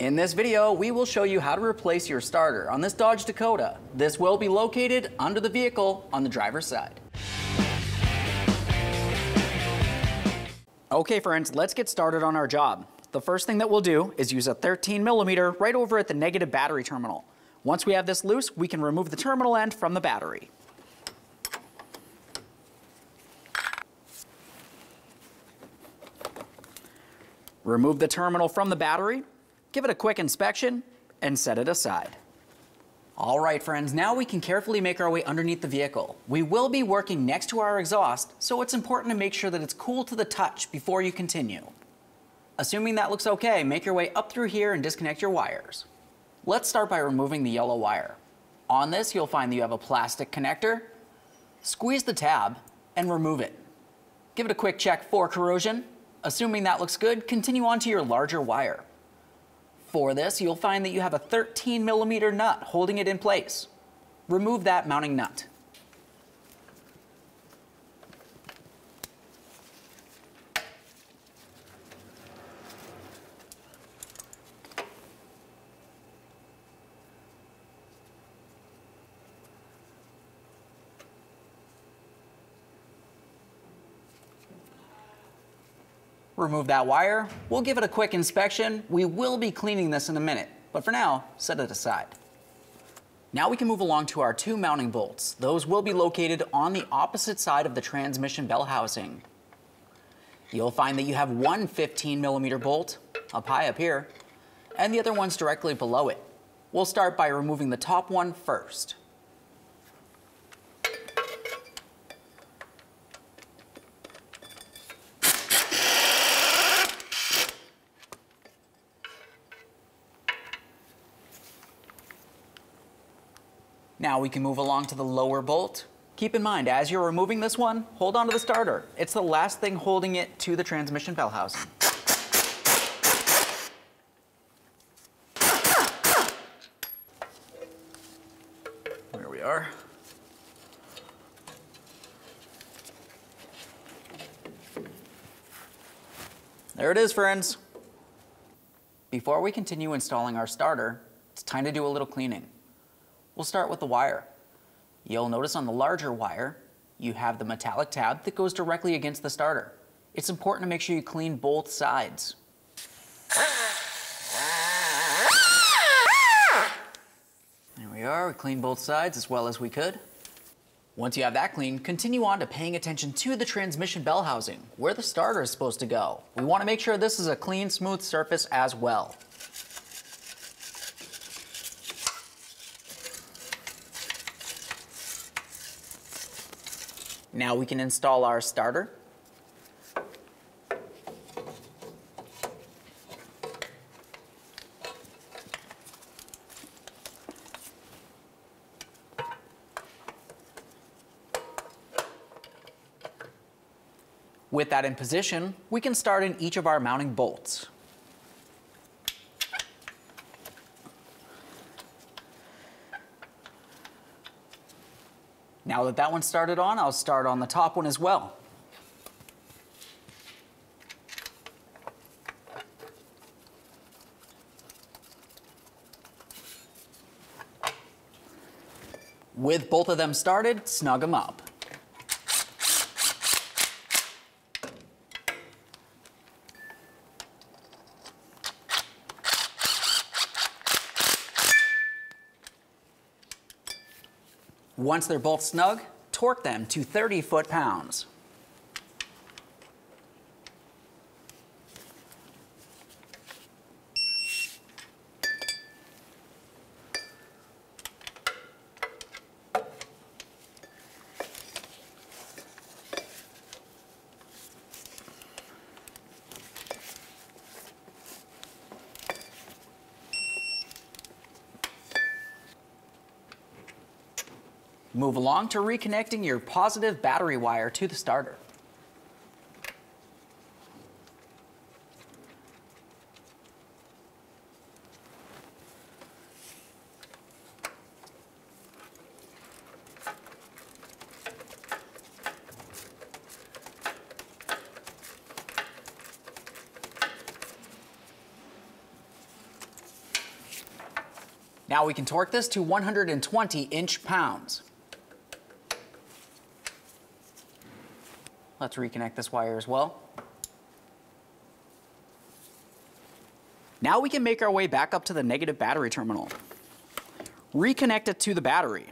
In this video, we will show you how to replace your starter on this Dodge Dakota. This will be located under the vehicle on the driver's side. Okay friends, let's get started on our job. The first thing that we'll do is use a 13 millimeter right over at the negative battery terminal. Once we have this loose, we can remove the terminal end from the battery. Remove the terminal from the battery, give it a quick inspection, and set it aside. All right, friends, now we can carefully make our way underneath the vehicle. We will be working next to our exhaust, so it's important to make sure that it's cool to the touch before you continue. Assuming that looks okay, make your way up through here and disconnect your wires. Let's start by removing the yellow wire. On this, you'll find that you have a plastic connector. Squeeze the tab and remove it. Give it a quick check for corrosion. Assuming that looks good, continue on to your larger wire. For this, you'll find that you have a 13 millimeter nut holding it in place. Remove that mounting nut. Remove that wire. We'll give it a quick inspection. We will be cleaning this in a minute, but for now, set it aside. Now we can move along to our two mounting bolts. Those will be located on the opposite side of the transmission bell housing. You'll find that you have one 15 millimeter bolt up high up here, and the other one's directly below it. We'll start by removing the top one first. Now we can move along to the lower bolt. Keep in mind, as you're removing this one, hold on to the starter. It's the last thing holding it to the transmission bell housing. There we are. There it is, friends. Before we continue installing our starter, it's time to do a little cleaning. We'll start with the wire. You'll notice on the larger wire, you have the metallic tab that goes directly against the starter. It's important to make sure you clean both sides. There we are, we cleaned both sides as well as we could. Once you have that clean, continue on to paying attention to the transmission bell housing, where the starter is supposed to go. We want to make sure this is a clean, smooth surface as well. Now we can install our starter. With that in position, we can start in each of our mounting bolts. Now that that one started on, I'll start on the top one as well. With both of them started, snug them up. Once they're both snug, torque them to 30 foot-pounds. Move along to reconnecting your positive battery wire to the starter. Now we can torque this to 120 inch pounds. Let's reconnect this wire as well. Now we can make our way back up to the negative battery terminal. Reconnect it to the battery.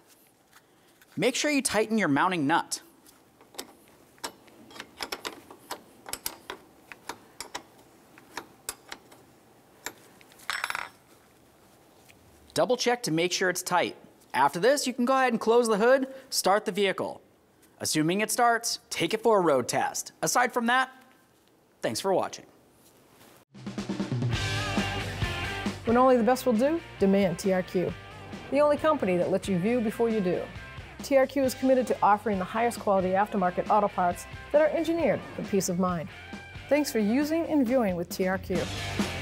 Make sure you tighten your mounting nut. Double check to make sure it's tight. After this, you can go ahead and close the hood, start the vehicle. Assuming it starts, take it for a road test. Aside from that, thanks for watching. When only the best will do, demand TRQ. The only company that lets you view before you do. TRQ is committed to offering the highest quality aftermarket auto parts that are engineered for peace of mind. Thanks for using and viewing with TRQ.